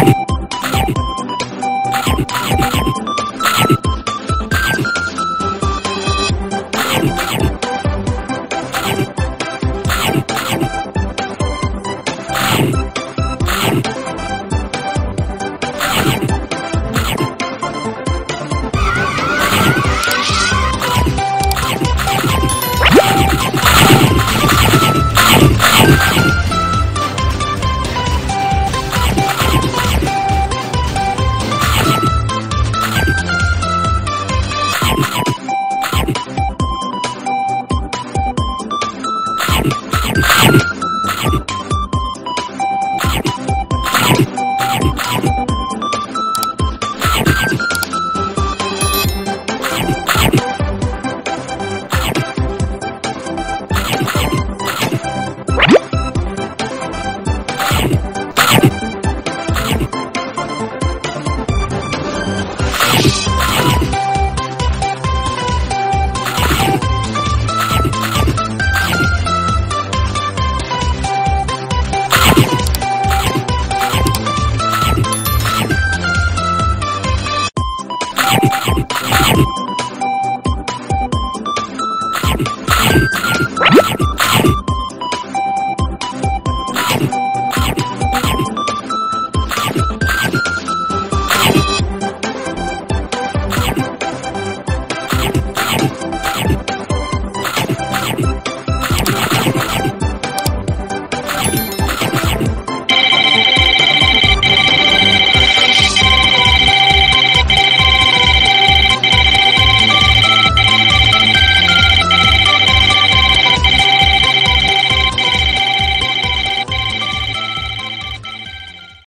Bye.